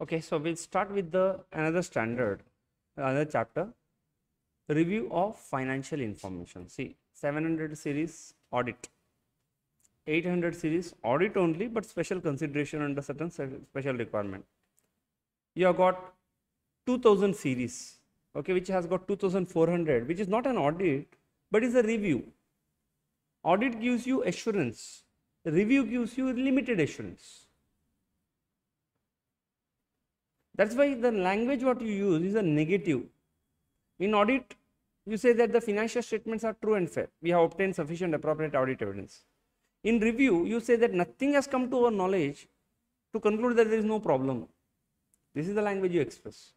Okay, so we'll start with the another standard, another chapter, review of financial information. See, 700 series audit, 800 series audit only, but special consideration under certain special requirement. You have got 2000 series, okay, which has got 2400, which is not an audit, but is a review. Audit gives you assurance, review gives you limited assurance. That's why the language what you use is a negative. In audit, you say that the financial statements are true and fair. We have obtained sufficient appropriate audit evidence. In review, you say that nothing has come to our knowledge to conclude that there is no problem. This is the language you express.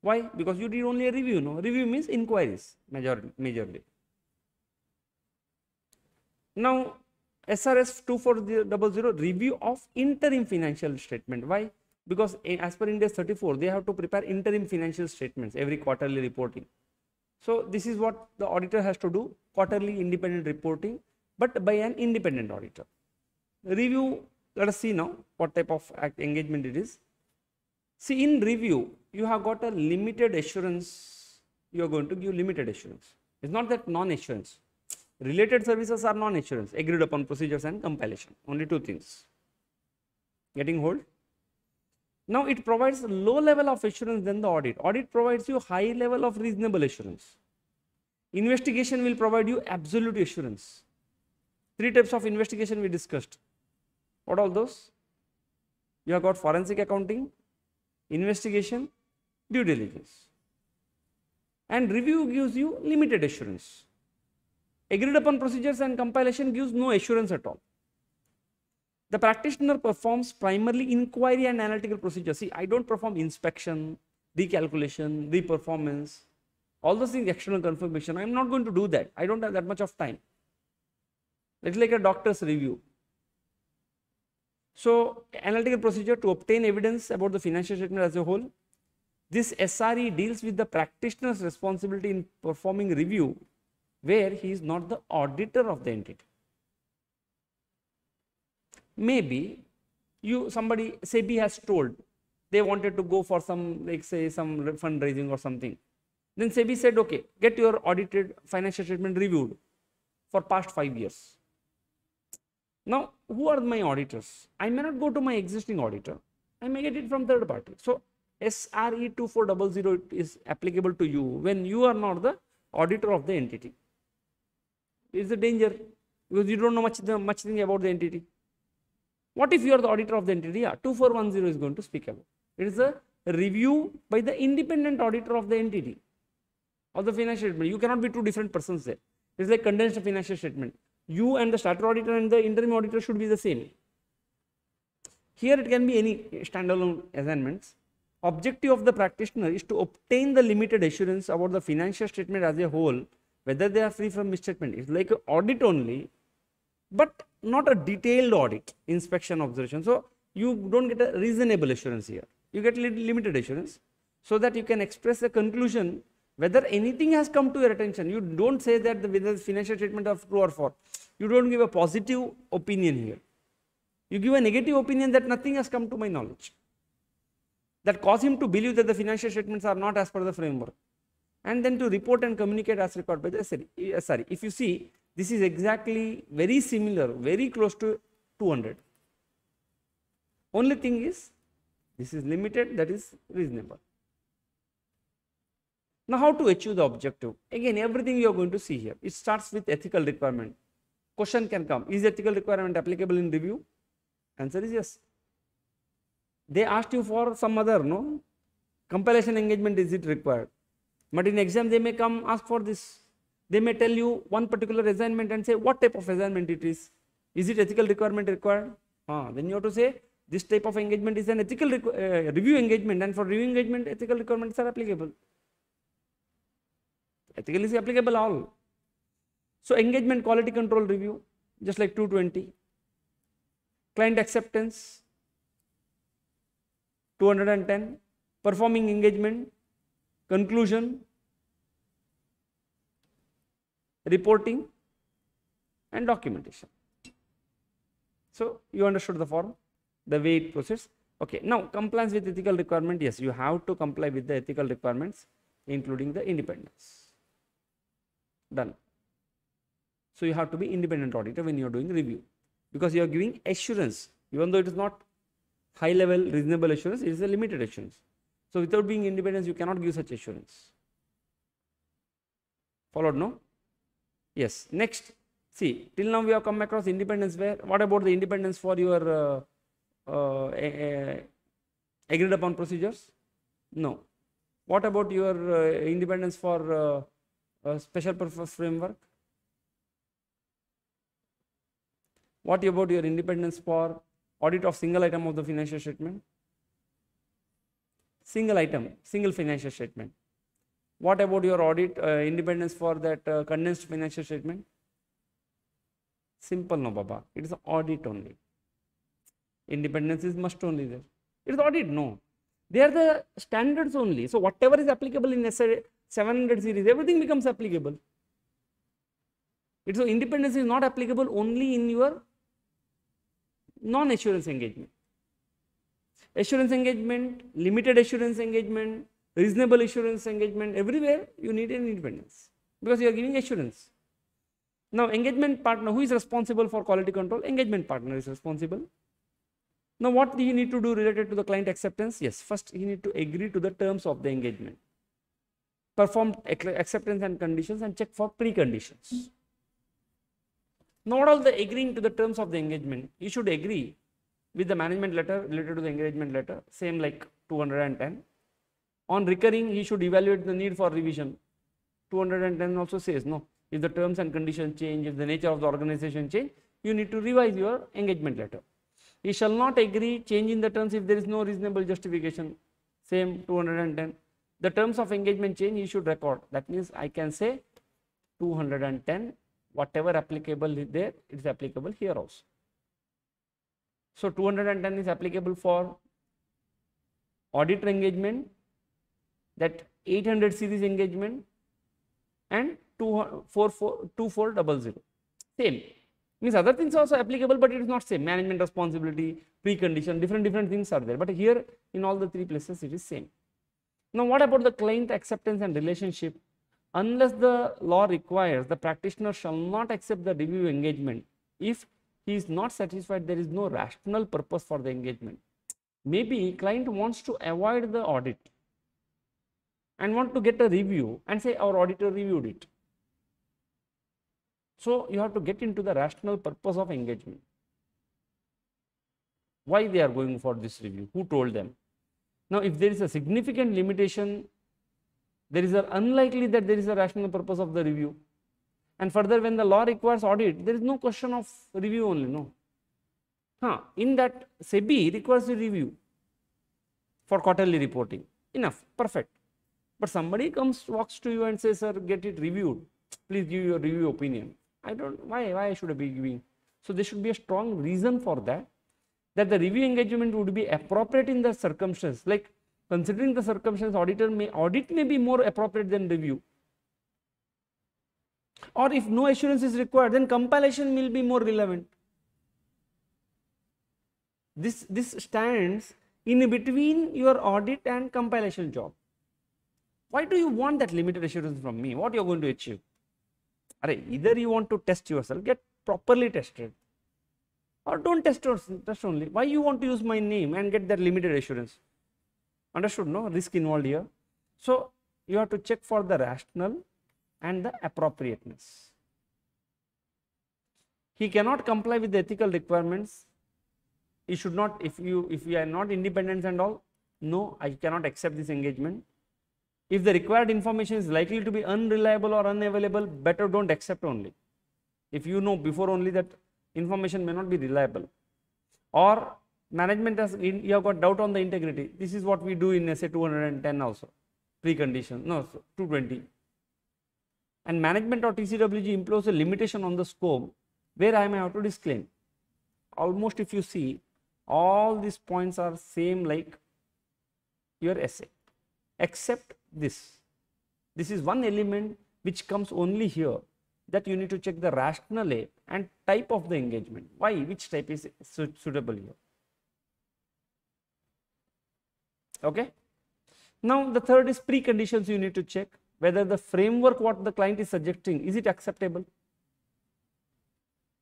Why? Because you did only a review. No, review means inquiries majorly, majorly. Now, SRE 2400 review of interim financial statement. Why? Because as per Ind AS 34, they have to prepare interim financial statements every quarterly reporting. So this is what the auditor has to do quarterly independent reporting, but by an independent auditor. Review, let us see now what type of engagement it is. See, in review, you have got a limited assurance. You are going to give limited assurance. It's not that non assurance. Related services are non assurance, agreed upon procedures and compilation. Only two things. Getting hold? Now it provides a low level of assurance than the audit. Audit provides you high level of reasonable assurance. Investigation will provide you absolute assurance. Three types of investigation we discussed. What are those? You have got forensic accounting, investigation, due diligence. And review gives you limited assurance. Agreed upon procedures and compilation gives no assurance at all. The practitioner performs primarily inquiry and analytical procedures. See, I don't perform inspection, recalculation, reperformance, all those things, external confirmation. I'm not going to do that. I don't have that much of time. It's like a doctor's review. So, analytical procedure to obtain evidence about the financial statement as a whole. This SRE deals with the practitioner's responsibility in performing review where he is not the auditor of the entity. Maybe you somebody SEBI has told they wanted to go for some like say some fundraising or something. Then SEBI said, okay, get your audited financial statement reviewed for past five years. Now, who are my auditors? I may not go to my existing auditor. I may get it from third party. So, SRE 2400 is applicable to you when you are not the auditor of the entity. It's a danger because you don't know much, much thing about the entity. What if you are the auditor of the entity? Yeah, 2410 is going to speak about. It is a review by the independent auditor of the entity of the financial statement. You cannot be two different persons there. It's like condensed financial statement. You and the statutory auditor and the interim auditor should be the same. Here it can be any standalone assignments. Objective of the practitioner is to obtain the limited assurance about the financial statement as a whole, whether they are free from misstatement. It's like audit only, but not a detailed audit, inspection, observation. So you don't get a reasonable assurance here. You get limited assurance so that you can express a conclusion whether anything has come to your attention. You don't say that the, whether the financial statement of true or false. You don't give a positive opinion here. You give a negative opinion that nothing has come to my knowledge. That cause him to believe that the financial statements are not as per the framework. And then to report and communicate as required by the SRE. Uh, sorry, if you see, this is exactly very similar, very close to 200. Only thing is, this is limited, that is reasonable. Now, how to achieve the objective? Again, everything you are going to see here. It starts with ethical requirement. Question can come. Is ethical requirement applicable in review? Answer is yes. They asked you for some other, no? Compilation engagement, is it required? But in exam, they may come ask for this. They may tell you one particular assignment and say what type of assignment it is. Is it ethical requirement required? Ah, then you have to say this type of engagement is an ethical uh, review engagement, and for review engagement, ethical requirements are applicable. Ethical is applicable all. So engagement quality control review, just like 220. Client acceptance, 210. Performing engagement, conclusion, reporting, and documentation. So you understood the form, the way it proceeds. Okay, now compliance with ethical requirement, yes, you have to comply with the ethical requirements, including the independence. Done. So you have to be independent auditor when you are doing review because you are giving assurance, even though it is not high level reasonable assurance, it is a limited assurance. So without being independent, you cannot give such assurance. Followed, no? Yes. Next, see, till now we have come across independence where, what about the independence for your uh, uh, agreed upon procedures? No. What about your uh, independence for uh, special purpose framework? What about your independence for audit of single item of the financial statement? Single item, single financial statement. What about your audit uh, independence for that uh, condensed financial statement? Simple no baba, it is audit only. Independence is must only there. It is audit, no. They are the standards only. So whatever is applicable in SA 700 series, everything becomes applicable. It, so independence is not applicable only in your non-assurance engagement. Assurance engagement, limited assurance engagement, reasonable assurance engagement, everywhere you need an independence because you are giving assurance. Now engagement partner, who is responsible for quality control? Engagement partner is responsible. Now what do you need to do related to the client acceptance? Yes, first you need to agree to the terms of the engagement. Perform acceptance and conditions and check for preconditions. Not all the agreeing to the terms of the engagement. You should agree with the management letter related to the engagement letter, same like 210. On recurring, he should evaluate the need for revision. 210 also says no. If the terms and conditions change, if the nature of the organization change, you need to revise your engagement letter. He shall not agree change in the terms if there is no reasonable justification. Same 210. The terms of engagement change, he should record. That means I can say 210 whatever applicable is there, it is applicable here also. So 210 is applicable for auditor engagement, that 800 series engagement and 2400. Same. Means other things also applicable, but it is not same. Management responsibility, precondition, different different things are there. But here in all the three places it is same. Now what about the client acceptance and relationship? unless the law requires the practitioner shall not accept the review engagement if he is not satisfied there is no rational purpose for the engagement maybe client wants to avoid the audit and want to get a review and say our auditor reviewed it so you have to get into the rational purpose of engagement why they are going for this review who told them now if there is a significant limitation there is unlikely that there is a rational purpose of the review. And further, when the law requires audit, there is no question of review only, no. Huh. In that, SEBI requires a review for quarterly reporting. Enough, perfect. But somebody comes, walks to you and says, sir, get it reviewed. Please give your review opinion. I don't, why, why should I be giving? So there should be a strong reason for that, that the review engagement would be appropriate in the circumstance. Like considering the circumstances auditor may audit may be more appropriate than review or if no assurance is required then compilation will be more relevant this this stands in between your audit and compilation job why do you want that limited assurance from me what you are going to achieve Are either you want to test yourself get properly tested or don't test, yourself, test only why you want to use my name and get that limited assurance Understood? No risk involved here. So you have to check for the rational and the appropriateness. He cannot comply with the ethical requirements. He should not, if you if we are not independent and all, no, I cannot accept this engagement. If the required information is likely to be unreliable or unavailable, better don't accept only. If you know before only that information may not be reliable. Or management has you have got doubt on the integrity. This is what we do in SA 210 also precondition no 220 and management or TCWG imposes a limitation on the scope where I may have to disclaim. Almost if you see all these points are same like your SA except this this is one element which comes only here that you need to check the rational rationale and type of the engagement why which type is suitable here Okay. Now the third is preconditions you need to check whether the framework what the client is suggesting is it acceptable.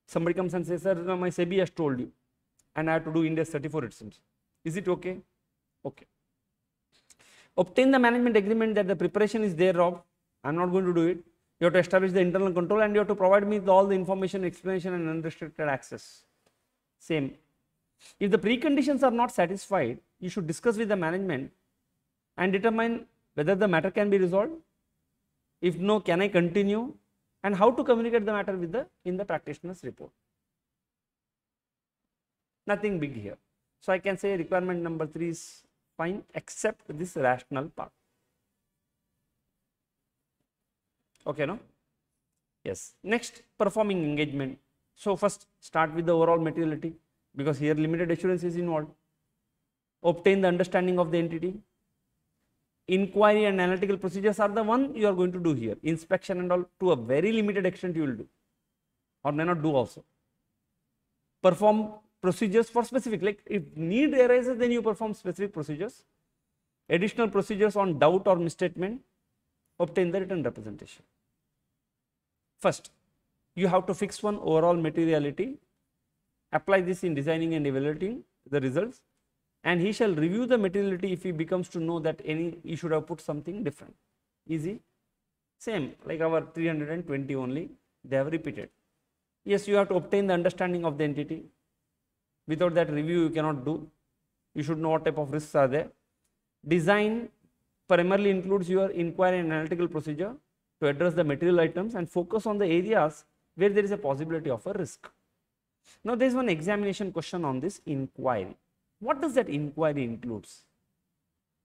Somebody comes and says, sir, my SEBI has told you and I have to do Ind AS 34 it seems. Is it okay? Okay. Obtain the management agreement that the preparation is there of. I am not going to do it. You have to establish the internal control and you have to provide me with all the information, explanation and unrestricted access. Same. If the preconditions are not satisfied, you should discuss with the management and determine whether the matter can be resolved. If no, can I continue? And how to communicate the matter with the in the practitioner's report. Nothing big here. So I can say requirement number three is fine except this rational part. Okay, no? Yes. Next, performing engagement. So first start with the overall materiality because here limited assurance is involved. Obtain the understanding of the entity. Inquiry and analytical procedures are the one you are going to do here. Inspection and all to a very limited extent you will do or may not do also. Perform procedures for specific like if need arises then you perform specific procedures. Additional procedures on doubt or misstatement obtain the written representation. First, you have to fix one overall materiality apply this in designing and evaluating the results and he shall review the materiality if he becomes to know that any he should have put something different easy same like our 320 only they have repeated yes you have to obtain the understanding of the entity without that review you cannot do you should know what type of risks are there design primarily includes your inquiry and analytical procedure to address the material items and focus on the areas where there is a possibility of a risk now there is one examination question on this inquiry. What does that inquiry includes?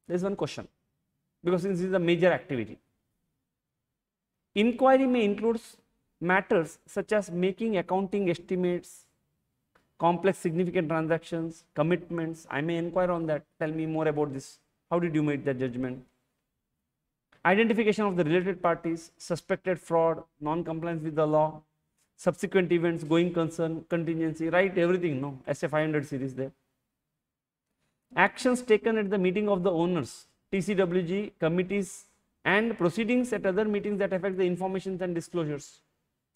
There is one question because this is a major activity. Inquiry may include matters such as making accounting estimates, complex significant transactions, commitments. I may inquire on that. Tell me more about this. How did you make that judgment? Identification of the related parties, suspected fraud, non-compliance with the law, subsequent events, going concern, contingency, write everything, no, SA 500 series there. Actions taken at the meeting of the owners, TCWG, committees and proceedings at other meetings that affect the informations and disclosures.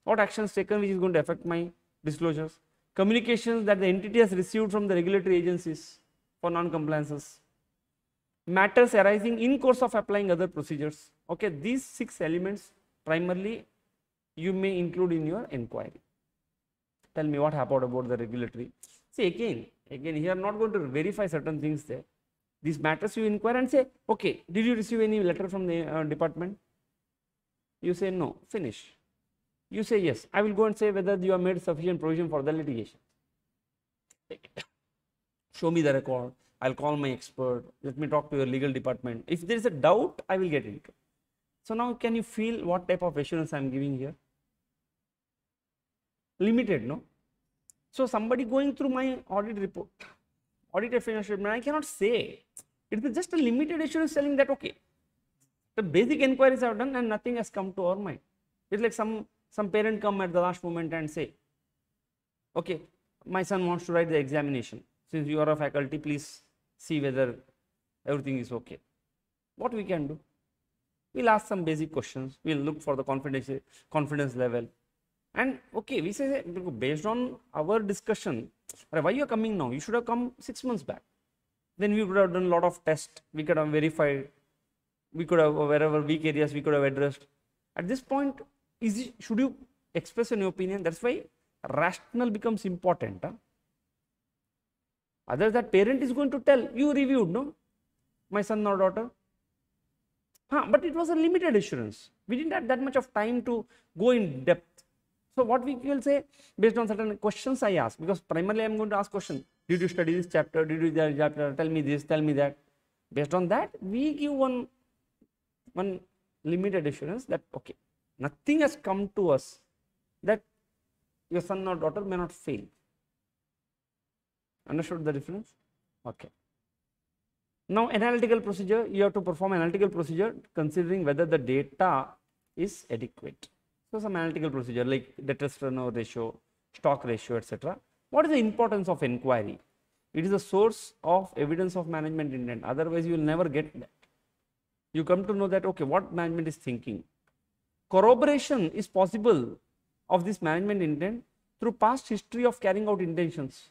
What actions taken which is going to affect my disclosures? Communications that the entity has received from the regulatory agencies for non-compliances. Matters arising in course of applying other procedures. Okay, these six elements primarily you may include in your inquiry. Tell me what happened about the regulatory. See again, again here not going to verify certain things there. These matters you inquire and say, okay, did you receive any letter from the uh, department? You say no, finish. You say yes, I will go and say whether you have made sufficient provision for the litigation. Show me the record, I'll call my expert, let me talk to your legal department. If there is a doubt, I will get into. So now can you feel what type of assurance I am giving here? limited, no? So somebody going through my audit report, audited financial statement, I cannot say. It is just a limited assurance telling that, okay, the basic inquiries are done and nothing has come to our mind. It's like some, some parent come at the last moment and say, okay, my son wants to write the examination. Since you are a faculty, please see whether everything is okay. What we can do? We'll ask some basic questions. We'll look for the confidence, confidence level. And okay, we say based on our discussion, why you are coming now? You should have come six months back. Then we would have done a lot of tests. We could have verified. We could have wherever weak areas we could have addressed. At this point, is it, should you express an opinion? That's why rational becomes important. Huh? Other that parent is going to tell you reviewed, no, my son or daughter. Huh, but it was a limited assurance. We didn't have that much of time to go in depth so what we will say based on certain questions I ask because primarily I am going to ask question. Did you study this chapter? Did you that chapter? Tell me this, tell me that. Based on that, we give one one limited assurance that okay, nothing has come to us that your son or daughter may not fail. Understood the difference? Okay. Now analytical procedure, you have to perform analytical procedure considering whether the data is adequate. So some analytical procedure like debtors turnover ratio, stock ratio, etc. What is the importance of inquiry? It is a source of evidence of management intent. Otherwise, you will never get that. You come to know that, okay, what management is thinking. Corroboration is possible of this management intent through past history of carrying out intentions.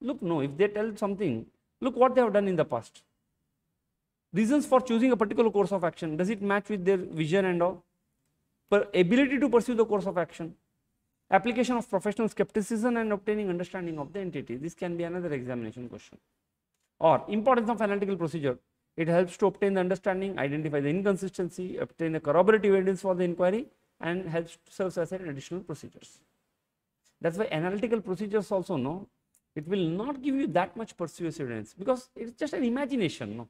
Look, no, if they tell something, look what they have done in the past. Reasons for choosing a particular course of action, does it match with their vision and all? Per ability to pursue the course of action. Application of professional skepticism and obtaining understanding of the entity. This can be another examination question. Or importance of analytical procedure. It helps to obtain the understanding, identify the inconsistency, obtain the corroborative evidence for the inquiry and helps serves as an additional procedures. That's why analytical procedures also know it will not give you that much persuasive evidence because it's just an imagination. No,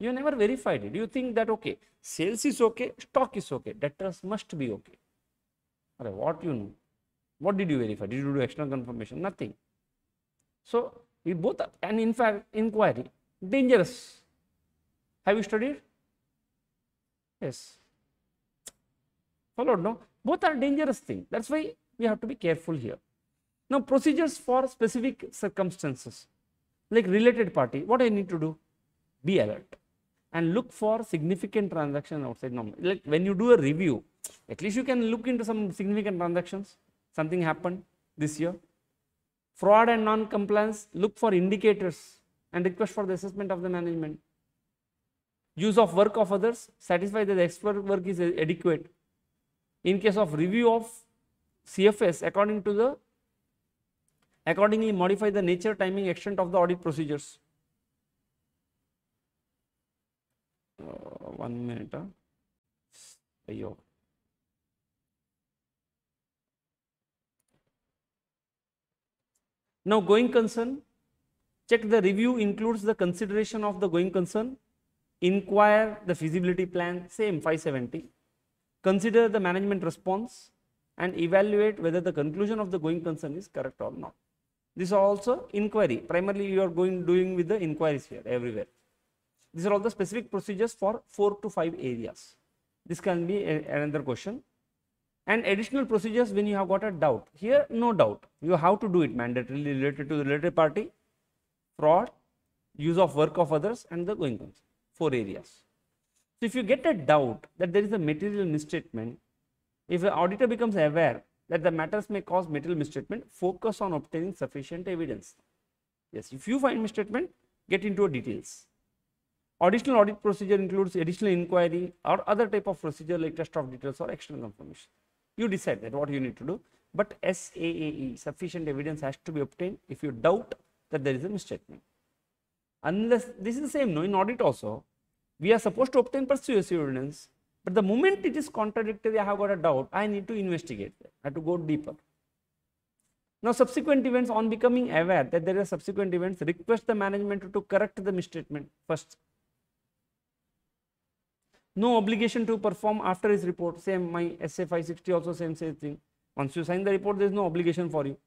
you never verified it. You think that okay, sales is okay, stock is okay, debtors must be okay. Right, what you know? What did you verify? Did you do external confirmation? Nothing. So, it both are, and in fact, inquiry dangerous. Have you studied? Yes. Followed, no? Both are dangerous things. That's why we have to be careful here. Now, procedures for specific circumstances, like related party, what I need to do? Be alert and look for significant transaction outside normal. Like when you do a review, at least you can look into some significant transactions. Something happened this year. Fraud and non-compliance, look for indicators and request for the assessment of the management. Use of work of others, satisfy that the expert work is adequate. In case of review of CFS, according to the, accordingly modify the nature, timing, extent of the audit procedures. Uh, one minute. Huh? Ayyo. Now, going concern, check the review includes the consideration of the going concern, inquire the feasibility plan, same 570, consider the management response and evaluate whether the conclusion of the going concern is correct or not. This is also inquiry. Primarily, you are going doing with the inquiries here everywhere. These are all the specific procedures for four to five areas. This can be a, another question and additional procedures when you have got a doubt. Here, no doubt, you have to do it mandatorily related to the related party, fraud, use of work of others and the going concern, four areas. So, if you get a doubt that there is a material misstatement, if the auditor becomes aware that the matters may cause material misstatement, focus on obtaining sufficient evidence. Yes, if you find misstatement, get into details. Additional audit procedure includes additional inquiry or other type of procedure like test of details or external confirmation. You decide that what you need to do, but SAAE, sufficient evidence has to be obtained if you doubt that there is a misstatement. Unless this is the same, no, in audit also, we are supposed to obtain persuasive evidence, but the moment it is contradictory, I have got a doubt, I need to investigate, I have to go deeper. Now, subsequent events on becoming aware that there are subsequent events, request the management to correct the misstatement first. No obligation to perform after his report. Same, my SA 560 also same, same thing. Once you sign the report, there is no obligation for you.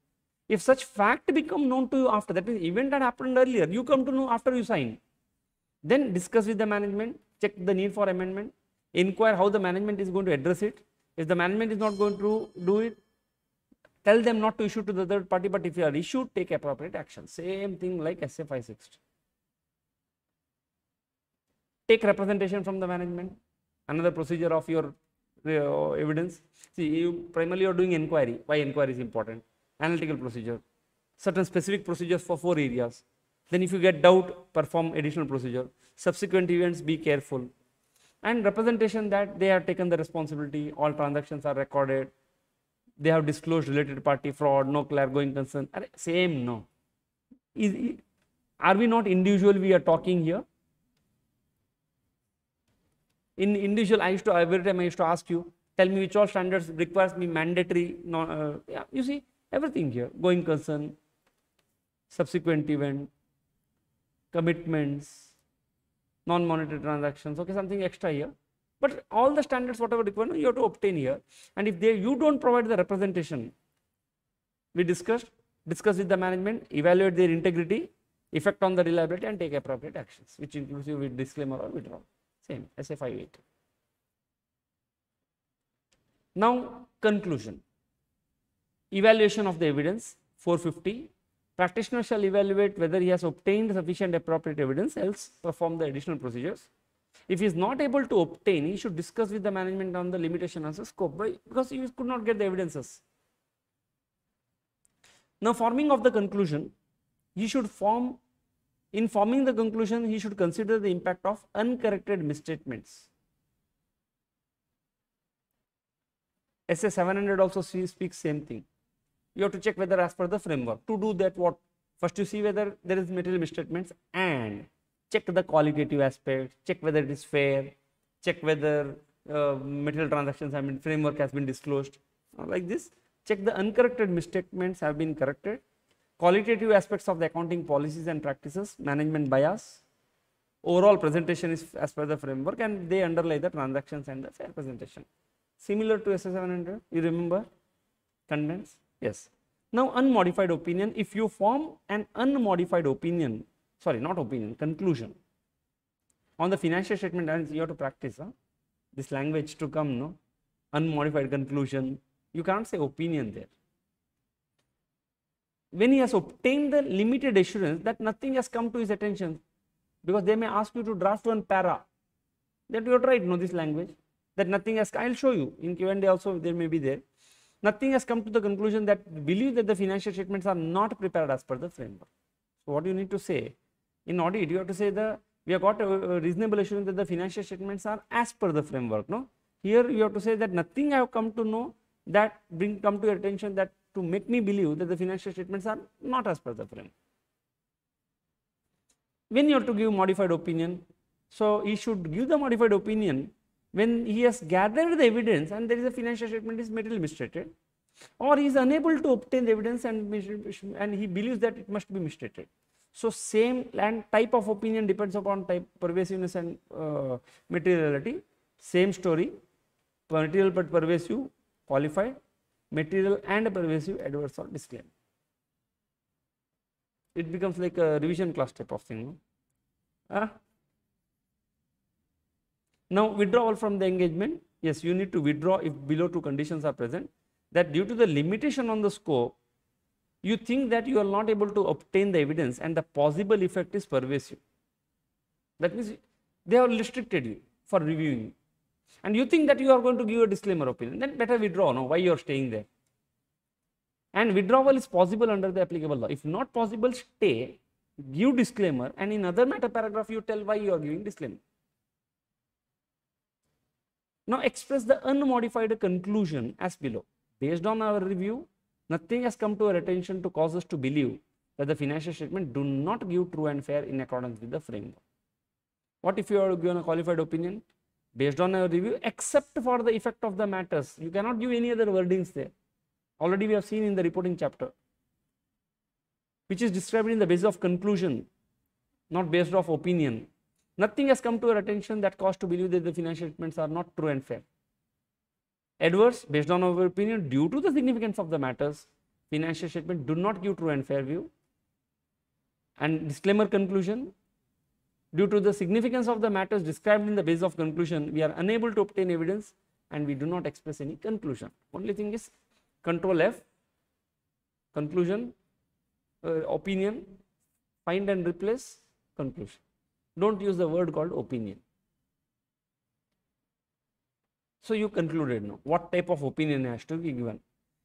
If such fact become known to you after, that means event that happened earlier, you come to know after you sign. Then discuss with the management, check the need for amendment, inquire how the management is going to address it. If the management is not going to do it, tell them not to issue to the third party, but if you are issued, take appropriate action. Same thing like SA 560 take representation from the management. Another procedure of your uh, evidence. See you primarily are doing inquiry. Why inquiry is important? Analytical procedure. Certain specific procedures for four areas then if you get doubt perform additional procedure. Subsequent events be careful. And representation that they have taken the responsibility all transactions are recorded. They have disclosed related party fraud no clear going concern. Same no. Is, are we not individual? We are talking here. In individual, I used to every time I used to ask you, tell me which all standards requires me mandatory. Non, uh, yeah, you see everything here: going concern, subsequent event, commitments, non-monetary transactions. Okay, something extra here. But all the standards, whatever required, you have to obtain here. And if they you don't provide the representation, we discussed, discuss with the management, evaluate their integrity, effect on the reliability, and take appropriate actions, which includes you with disclaimer or withdrawal. Same SA 58. Now conclusion. Evaluation of the evidence 450. Practitioner shall evaluate whether he has obtained sufficient appropriate evidence, else perform the additional procedures. If he is not able to obtain, he should discuss with the management on the limitation of the scope because he could not get the evidences. Now, forming of the conclusion, he should form, in forming the conclusion, he should consider the impact of uncorrected misstatements. SA 700 also speaks same thing. You have to check whether as per the framework. To do that, what? First you see whether there is material misstatements and check the qualitative aspect, check whether it is fair, check whether uh, material transactions have been, framework has been disclosed, like this. Check the uncorrected misstatements have been corrected. Qualitative aspects of the accounting policies and practices, management bias, overall presentation is as per the framework and they underlie the transactions and the fair presentation. Similar to SA700, you remember? Condense? Yes. Now, unmodified opinion, if you form an unmodified opinion, sorry, not opinion, conclusion on the financial statement and you have to practice huh? this language to come, no? Unmodified conclusion, you can't say opinion there. When he has obtained the limited assurance that nothing has come to his attention, because they may ask you to draft one para, that you have write, know this language, that nothing has, I will show you in Q&A also there may be there. Nothing has come to the conclusion that believe that the financial statements are not prepared as per the framework. So what you need to say, in audit you have to say the, we have got a, a reasonable assurance that the financial statements are as per the framework, no? Here you have to say that nothing I have come to know that bring come to your attention that to make me believe that the financial statements are not as per the frame. When you have to give modified opinion, so he should give the modified opinion when he has gathered the evidence and there is a financial statement is materially misstated or he is unable to obtain the evidence and, and he believes that it must be misstated. So, same and type of opinion depends upon type pervasiveness and uh, materiality, same story, material but pervasive, qualified, material and pervasive, adverse or disclaimer. It becomes like a revision class type of thing. No? Uh, now, withdrawal from the engagement, yes, you need to withdraw if below two conditions are present that due to the limitation on the scope, you think that you are not able to obtain the evidence and the possible effect is pervasive. That means they have restricted you for reviewing and you think that you are going to give a disclaimer opinion, then better withdraw, no, why you are staying there. And withdrawal is possible under the applicable law. If not possible, stay, give disclaimer and in other matter paragraph you tell why you are giving disclaimer. Now express the unmodified conclusion as below. Based on our review, nothing has come to our attention to cause us to believe that the financial statement do not give true and fair in accordance with the framework. What if you are given a qualified opinion? Based on our review, except for the effect of the matters, you cannot give any other wordings there. Already we have seen in the reporting chapter, which is described in the basis of conclusion, not based of opinion. Nothing has come to our attention that caused to believe that the financial statements are not true and fair. Adverse, based on our opinion, due to the significance of the matters, financial statement do not give true and fair view. And disclaimer conclusion, due to the significance of the matters described in the basis of conclusion, we are unable to obtain evidence and we do not express any conclusion. Only thing is control F, conclusion, uh, opinion, find and replace, conclusion. Don't use the word called opinion. So you concluded now what type of opinion has to be given.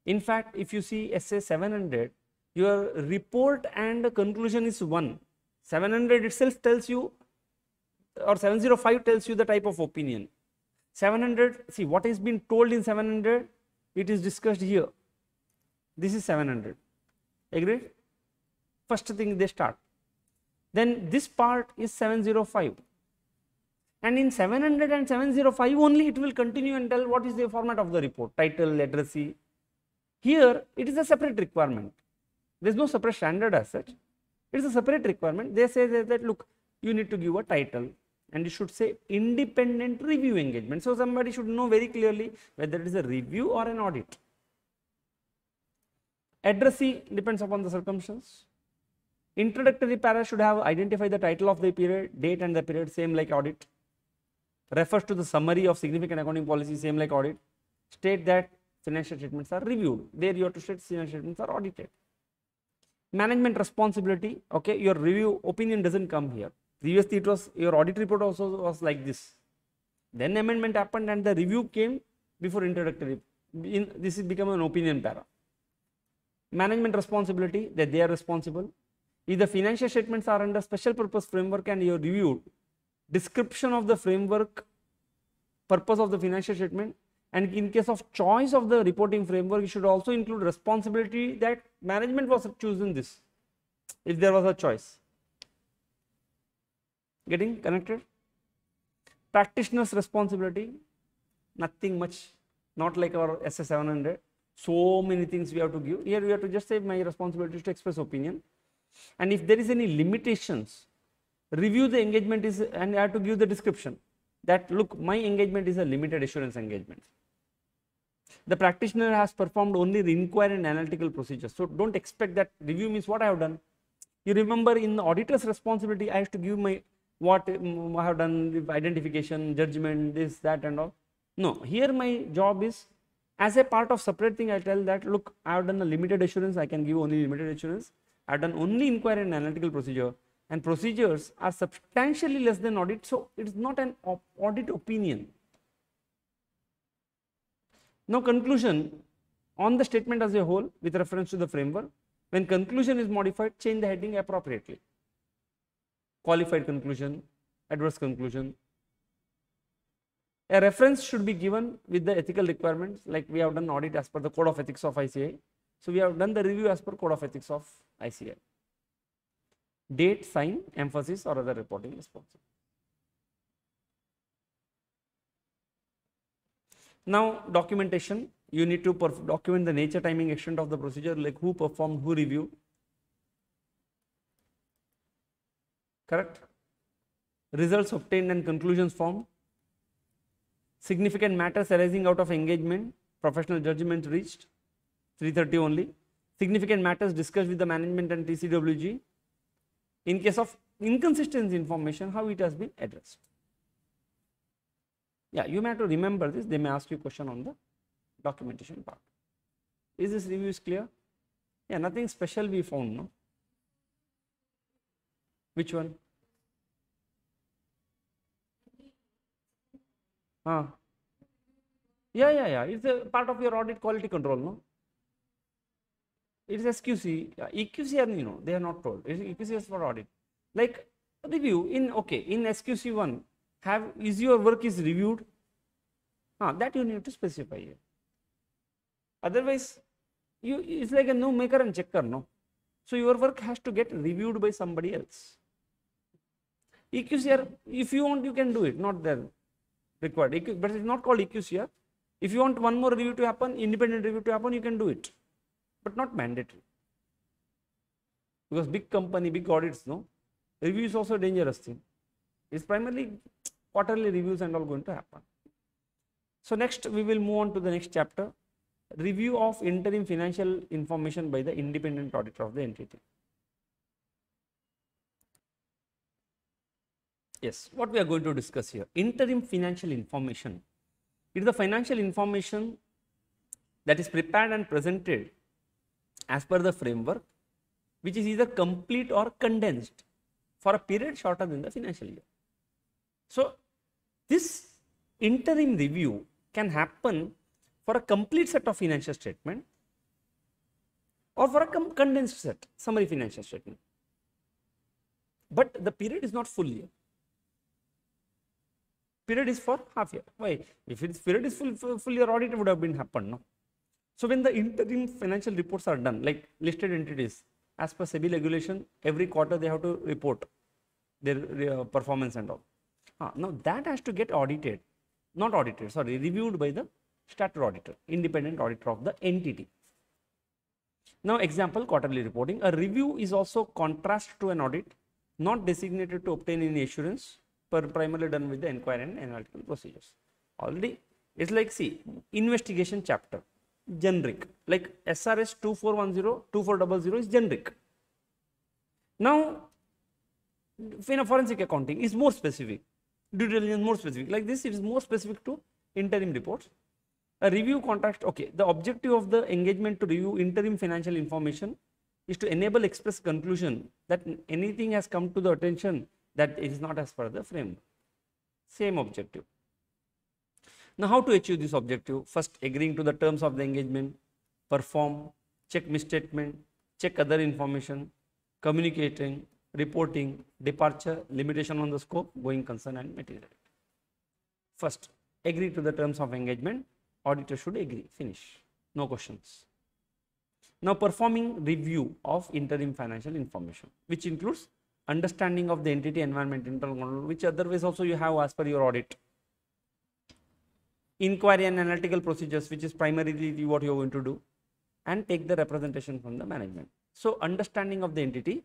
In fact, if you see SA 700, your report and conclusion is one. 700 itself tells you or 705 tells you the type of opinion. 700, see what is being told in 700, it is discussed here. This is 700. Agreed? First thing they start then this part is 705 and in 700 and 705 only it will continue and tell what is the format of the report. Title addressee here it is a separate requirement. There is no separate standard as such. It is a separate requirement. They say that, that look you need to give a title and you should say independent review engagement. So somebody should know very clearly whether it is a review or an audit. Addressee depends upon the circumstance Introductory para should have identified the title of the period, date and the period, same like audit. Refers to the summary of significant accounting policy, same like audit. State that financial statements are reviewed. There you have to state financial statements are audited. management responsibility okay your review opinion doesn't come here previously it was your audit report also was like this then amendment happened and the review came before introductory in this is become an opinion para management responsibility that they are responsible if the financial statements are under special purpose framework and you reviewed description of the framework purpose of the financial statement and in case of choice of the reporting framework, you should also include responsibility that management was choosing this if there was a choice. Getting connected? Practitioner's responsibility, nothing much, not like our SS 700. So many things we have to give. Here we have to just say my responsibility is to express opinion. And if there is any limitations, review the engagement is and I have to give the description that look my engagement is a limited assurance engagement the practitioner has performed only the inquiry and analytical procedures. So don't expect that review means what I have done. You remember in the auditor's responsibility, I have to give my what mm, I have done, identification, judgment, this, that and all. No, here my job is as a part of separate thing, I tell that look, I have done a limited assurance, I can give only limited assurance. Have done only inquiry and analytical procedure and procedures are substantially less than audit. So it is not an audit opinion now conclusion on the statement as a whole with reference to the framework, when conclusion is modified, change the heading appropriately. Qualified conclusion, adverse conclusion. A reference should be given with the ethical requirements like we have done audit as per the code of ethics of ICAI. So we have done the review as per code of ethics of ICAI. Date, sign, emphasis or other reporting responsibility. Now documentation, you need to document the nature, timing, extent of the procedure, like who performed, who reviewed. Correct? Results obtained and conclusions formed. Significant matters arising out of engagement, professional judgment reached, 330 only. Significant matters discussed with the management and TCWG. In case of inconsistency information, how it has been addressed. Yeah, you may have to remember this. They may ask you a question on the documentation part. Is this review is clear? Yeah, nothing special we found, no? Which one? Ah. Yeah, yeah, yeah. It's a part of your audit quality control, no? It is SQC. EQC are, you know, they are not told. EQC is for audit. Like review in, okay, in SQC1, have is your work is reviewed? Ah, that you need to specify here. Otherwise you it's like a no maker and checker no? So your work has to get reviewed by somebody else. Eqcr if you want you can do it. Not there required. But it's not called eqcr if you want one more review to happen independent review to happen you can do it but not mandatory because big company big audits no review is also a dangerous thing it's primarily quarterly reviews and all going to happen. So next we will move on to the next chapter, review of interim financial information by the independent auditor of the entity. Yes, what we are going to discuss here, interim financial information. It is the financial information that is prepared and presented as per the framework, which is either complete or condensed for a period shorter than the financial year. So this interim review can happen for a complete set of financial statement or for a condensed set, summary financial statement. But the period is not full year. Period is for half year. Why? If its period is full, full, year audit would have been happened. No? So when the interim financial reports are done, like listed entities, as per SEBI regulation, every quarter they have to report their, their performance and all. Ah, now that has to get audited, not audited, sorry, reviewed by the statutory auditor, independent auditor of the entity. Now example quarterly reporting, a review is also contrast to an audit, not designated to obtain any assurance, per primarily done with the inquiry and analytical procedures. Already it's like see, investigation chapter, generic, like SRE 2410, 2400 is generic. Now, in a forensic accounting is more specific due diligence more specific. Like this, it is more specific to interim reports. A review contract, okay, the objective of the engagement to review interim financial information is to enable express conclusion that anything has come to the attention that is not as per the framework. Same objective. Now, how to achieve this objective? First, agreeing to the terms of the engagement, perform, check misstatement, check other information, communicating, reporting, departure, limitation on the scope, going concern and material. First, agree to the terms of engagement, auditor should agree, finish, no questions. Now, performing review of interim financial information, which includes understanding of the entity environment, internal control, which otherwise also you have as per your audit. Inquiry and analytical procedures, which is primarily what you are going to do, and take the representation from the management. So, understanding of the entity,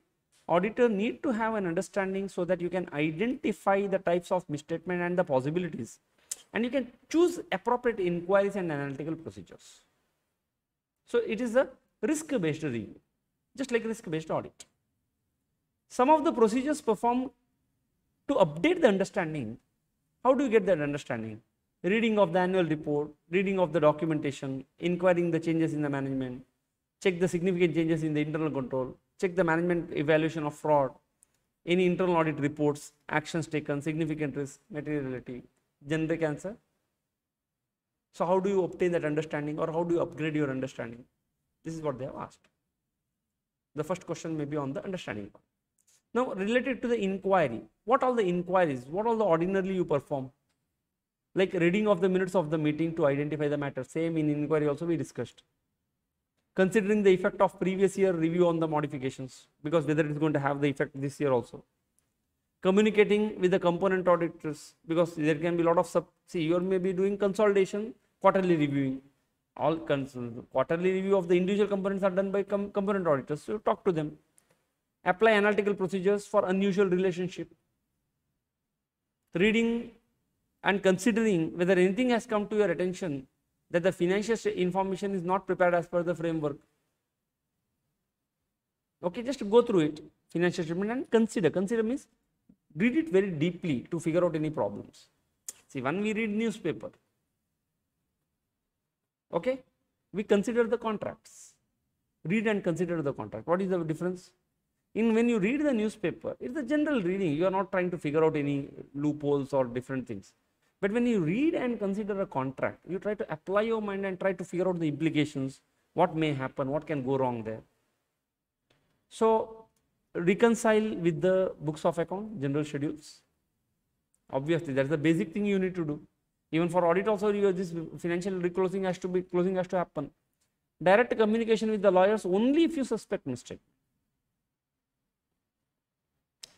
auditor need to have an understanding so that you can identify the types of misstatement and the possibilities and you can choose appropriate inquiries and analytical procedures. So, it is a risk based review just like risk based audit. Some of the procedures performed to update the understanding. How do you get that understanding? Reading of the annual report, reading of the documentation, inquiring the changes in the management, check the significant changes in the internal control, check the management evaluation of fraud, any internal audit reports, actions taken, significant risk, materiality, generic answer. So how do you obtain that understanding or how do you upgrade your understanding? This is what they have asked. The first question may be on the understanding. Now related to the inquiry, what all the inquiries, what all the ordinarily you perform? Like reading of the minutes of the meeting to identify the matter. Same in inquiry also we discussed. Considering the effect of previous year review on the modifications because whether it is going to have the effect this year also. Communicating with the component auditors because there can be a lot of sub, see you may be doing consolidation, quarterly reviewing. All quarterly review of the individual components are done by com component auditors. So talk to them apply analytical procedures for unusual relationship reading and considering whether anything has come to your attention that the financial information is not prepared as per the framework. Okay just go through it financial statement and consider. Consider means read it very deeply to figure out any problems. See when we read newspaper okay we consider the contracts. Read and consider the contract. What is the difference? In when you read the newspaper, it's a general reading. You are not trying to figure out any loopholes or different things. But when you read and consider a contract, you try to apply your mind and try to figure out the implications, what may happen, what can go wrong there. So reconcile with the books of account, general schedules. Obviously, that's the basic thing you need to do. Even for audit also, you this financial reclosing has to be closing has to happen. Direct communication with the lawyers only if you suspect mistake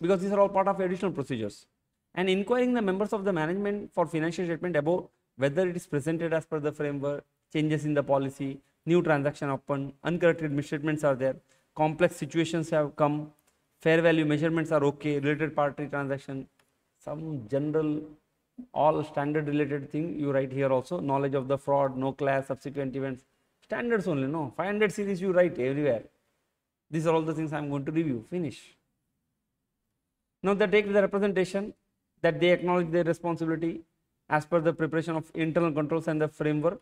because these are all part of additional procedures. And inquiring the members of the management for financial statement about whether it is presented as per the framework, changes in the policy, new transaction open, uncorrected misstatements are there, complex situations have come, fair value measurements are okay, related party transaction, some general all standard related thing you write here also, knowledge of the fraud, no class, subsequent events, standards only, no, 500 series you write everywhere. These are all the things I am going to review, finish. Now they take the representation that they acknowledge their responsibility as per the preparation of internal controls and the framework.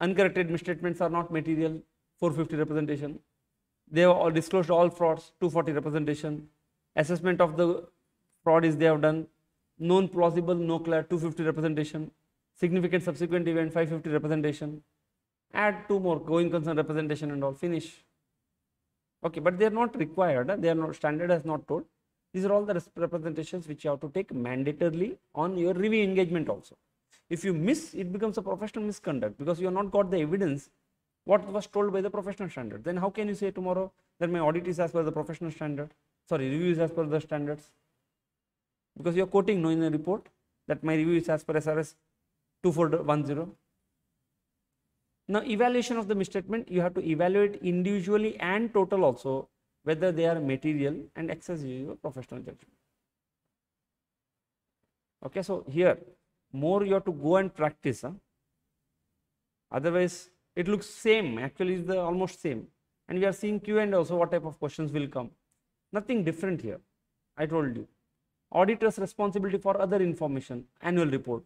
Uncorrected misstatements are not material, 450 representation. They have all disclosed all frauds, 240 representation. Assessment of the fraud is they have done. Known plausible, NOCLAR, 250 representation. Significant subsequent event, 550 representation. Add two more, going concern representation and all, finish. Okay, but they are not required, they are not, standard has not told. These are all the representations which you have to take mandatorily on your review engagement also. If you miss, it becomes a professional misconduct because you have not got the evidence what was told by the professional standard. Then how can you say tomorrow that my audit is as per the professional standard? Sorry, review is as per the standards. Because you are quoting no in the report that my review is as per SRE 2410. Now, evaluation of the misstatement, you have to evaluate individually and total also whether they are material and excess is your professional judgment. Okay, so here more you have to go and practice. Huh? Otherwise, it looks same. Actually, is the almost same. And we are seeing Q and also what type of questions will come. Nothing different here. I told you. Auditor's responsibility for other information, annual report.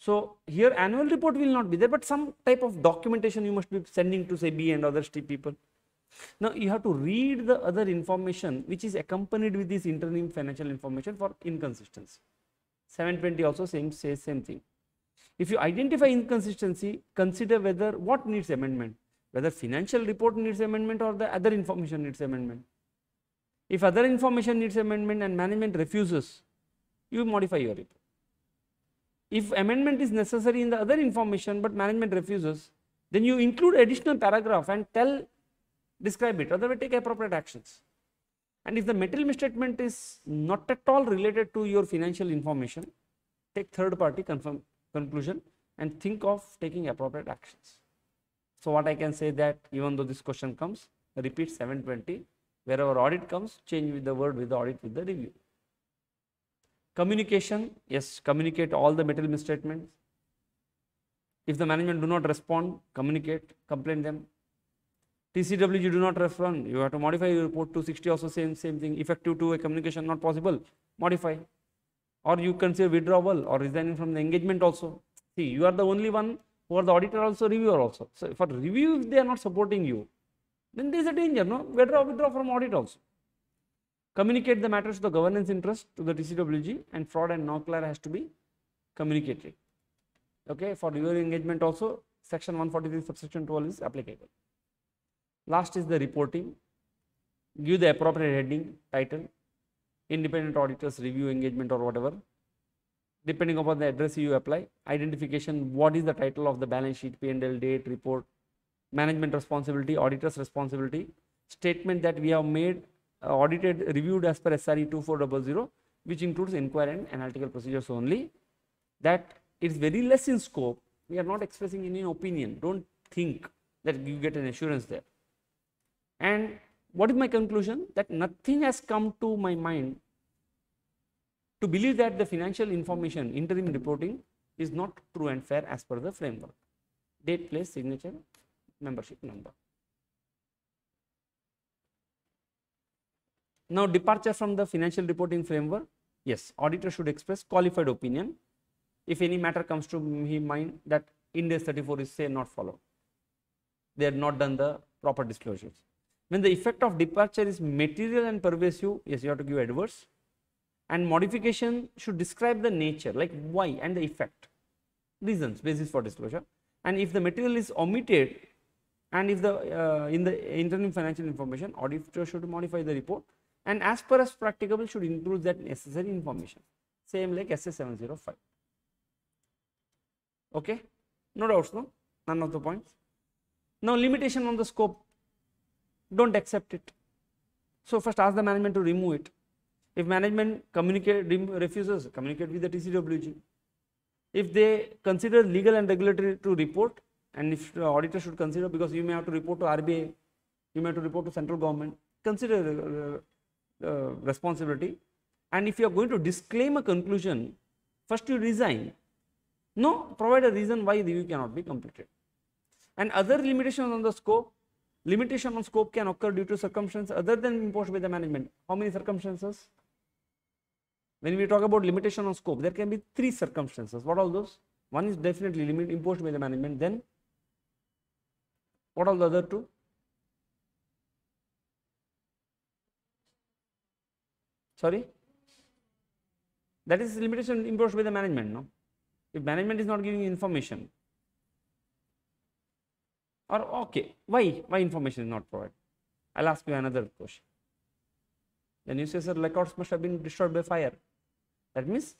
So here annual report will not be there, but some type of documentation you must be sending to SEBI and other people Now you have to read the other information which is accompanied with this interim financial information for inconsistency. 720 also same says same thing. If you identify inconsistency, consider whether what needs amendment, whether financial report needs amendment or the other information needs amendment. If other information needs amendment and management refuses, you modify your report. If amendment is necessary in the other information but management refuses, then you include additional paragraph and tell, describe it, otherwise take appropriate actions. And if the material misstatement is not at all related to your financial information, take third party confirm conclusion and think of taking appropriate actions. So what I can say that even though this question comes, repeat 720, wherever audit comes, change with the word with the audit with the review. Communication, yes, communicate all the material misstatements. If the management do not respond, communicate, complain them. TCW you do not respond, you have to modify your report to 60 also same, same thing, effective to a communication not possible, modify. Or you consider withdrawal or resigning from the engagement also. See, you are the only one who are the auditor also, reviewer also. So, for review, if they are not supporting you, then there is a danger, no? Withdraw, withdraw from audit also. Communicate the matters to the governance interest to the TCWG and fraud and NOCLAR has to be communicated. Okay, for reviewer engagement also, section 143 subsection 12 is applicable. Last is the reporting. Give the appropriate heading, title, independent auditors review engagement or whatever. Depending upon the address you apply, identification, what is the title of the balance sheet, P&L, date, report, management responsibility, auditor's responsibility, statement that we have made, uh, audited, reviewed as per SRE 2400, which includes inquiry and analytical procedures only. That is very less in scope. We are not expressing any opinion. Don't think that you get an assurance there. And what is my conclusion? That nothing has come to my mind to believe that the financial information interim reporting is not true and fair as per the framework. Date, place, signature, membership number. Now, departure from the financial reporting framework. Yes, auditor should express qualified opinion if any matter comes to his mind that Ind AS 34 is say not followed. They have not done the proper disclosures. When the effect of departure is material and pervasive, yes, you have to give adverse. And modification should describe the nature, like why and the effect, reasons, basis for disclosure. And if the material is omitted, and if the uh, in the interim financial information, auditor should modify the report, and as per as practicable should include that necessary information. Same like SA 705. Okay, no doubts, no? None of the points. Now limitation on the scope don't accept it. So first ask the management to remove it. If management communicate refuses, communicate with the TCWG. If they consider legal and regulatory to report, and if the auditor should consider because you may have to report to RBI, you may have to report to central government, consider uh, uh, responsibility. And if you are going to disclaim a conclusion, first you resign. No, provide a reason why review cannot be completed. And other limitations on the scope, limitation on scope can occur due to circumstances other than imposed by the management. How many circumstances? When we talk about limitation on scope, there can be three circumstances. What are those? One is definitely limit imposed by the management. Then, what are the other two? Sorry? That is limitation imposed by the management, no? If management is not giving information, or okay, why? Why information is not provided? I'll ask you another question. Then you say, sir, records must have been destroyed by fire. That means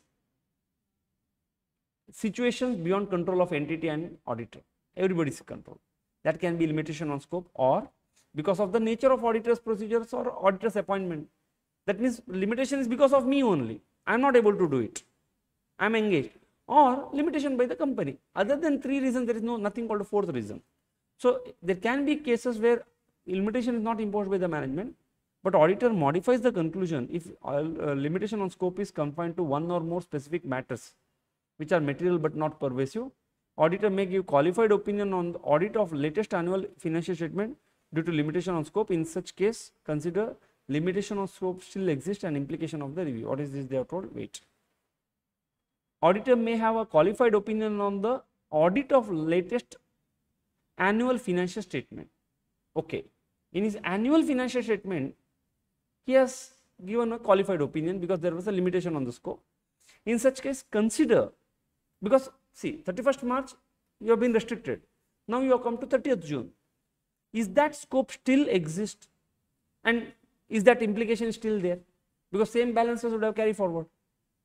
situations beyond control of entity and auditor. Everybody's control. That can be limitation on scope or because of the nature of auditor's procedures or auditor's appointment. That means limitation is because of me only. I am not able to do it. I am engaged. Or limitation by the company. Other than three reasons, there is no nothing called a fourth reason. So there can be cases where limitation is not imposed by the management, but auditor modifies the conclusion if uh, limitation on scope is confined to one or more specific matters, which are material but not pervasive. Auditor may give qualified opinion on the audit of latest annual financial statement due to limitation on scope. In such case, consider limitation on scope still exists and implication of the review. What is this they are told? Wait. Auditor may have a qualified opinion on the audit of latest annual financial statement. Okay. In his annual financial statement, he has given a qualified opinion because there was a limitation on the scope. In such case, consider because see 31st March you have been restricted. Now you have come to 30th June. Is that scope still exist and is that implication still there? Because same balances would have carried forward.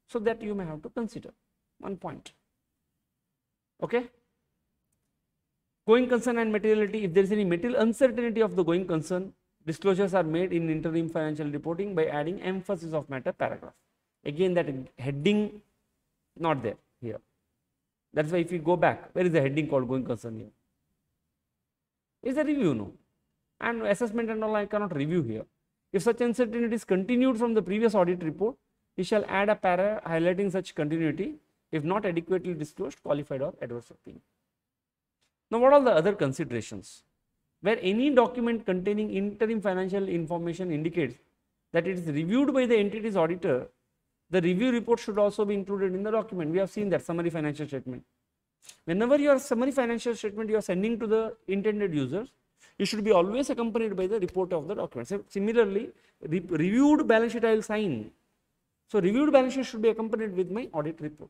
So that you may have to consider one point. Okay. Going concern and materiality, if there is any material uncertainty of the going concern, disclosures are made in interim financial reporting by adding emphasis of matter paragraph. Again, that heading not there here. That's why if you go back, where is the heading called going concern here? Is a review no? And assessment and all I cannot review here. If such uncertainty is continued from the previous audit report, we shall add a para highlighting such continuity if not adequately disclosed, qualified or adverse opinion. Now, what are the other considerations? Where any document containing interim financial information indicates that it is reviewed by the entity's auditor, the review report should also be included in the document. We have seen that summary financial statement. Whenever your summary financial statement you are sending to the intended users, it should be always accompanied by the report of the document. So, similarly, re reviewed balance sheet I will sign. So, reviewed balance sheet should be accompanied with my audit report.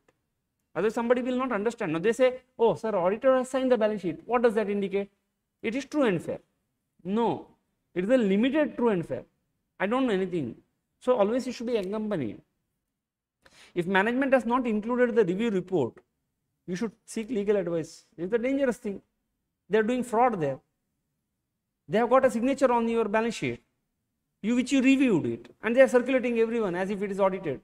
Otherwise, somebody will not understand. Now, they say, oh, sir, auditor has signed the balance sheet. What does that indicate? It is true and fair. No, it is a limited true and fair. I don't know anything. So, always it should be accompanied. If management has not included the review report, you should seek legal advice. It's a dangerous thing. They are doing fraud there. They have got a signature on your balance sheet, you which you reviewed it, and they are circulating everyone as if it is audited.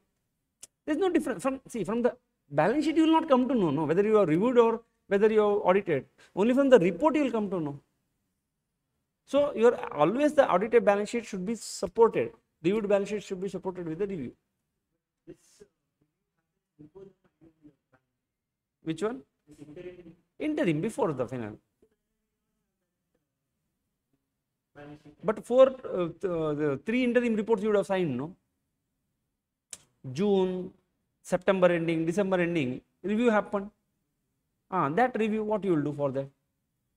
There is no difference. From see from the balance sheet, you will not come to know, no, whether you are reviewed or whether you are audited. Only from the report you will come to know. So your always the audited balance sheet should be supported. Reviewed balance sheet should be supported with the review. Which one? Interim before the final. But for uh, the three interim reports you would have signed, no? June, September ending, December ending, review happened. Ah, that review, what you will do for that?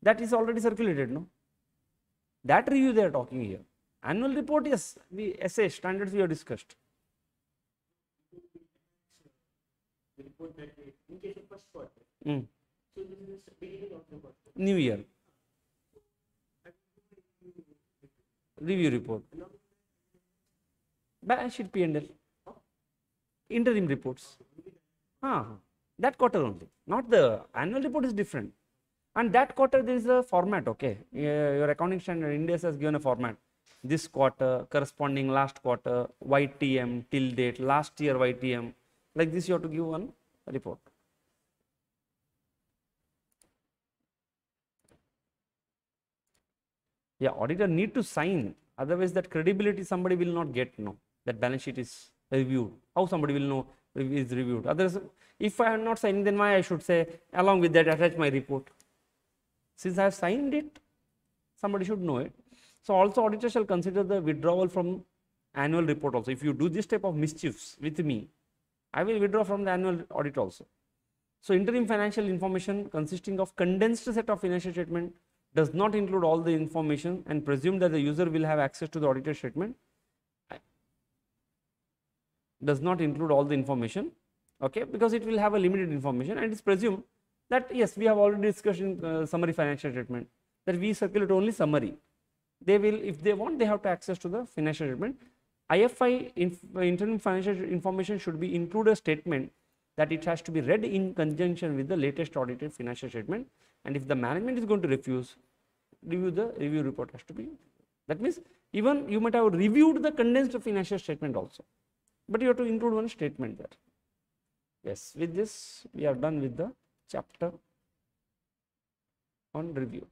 That is already circulated, no? That review they are talking here. Annual report, yes, we essay standards we have discussed. Mm. New year. Review report. Balance sheet P&L. Interim reports. Ah, that quarter only. Not the annual report is different. And that quarter there is a format, okay. Your accounting standard, India has given a format. This quarter, corresponding last quarter, YTM, till date, last year YTM. Like this you have to give one report. Yeah, auditor need to sign, otherwise that credibility somebody will not get no that balance sheet is reviewed. How somebody will know is reviewed? Others, if I am not signed, then why I should say along with that attach my report. Since I have signed it, somebody should know it. So also auditor shall consider the withdrawal from annual report also. If you do this type of mischiefs with me, I will withdraw from the annual audit also. So interim financial information consisting of condensed set of financial statement does not include all the information and presume that the user will have access to the auditor statement does not include all the information okay because it will have a limited information and it's presumed that yes we have already discussed in uh, summary financial statement that we circulate only summary. They will if they want they have to access to the financial statement IFI inf interim financial information should be include a statement that it has to be read in conjunction with the latest audited financial statement and if the management is going to refuse review the review report has to be. That means even you might have reviewed the condensed financial statement also but you have to include one statement there. Yes with this we are done with the chapter on review